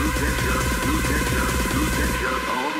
Losing your, losing your, losing your own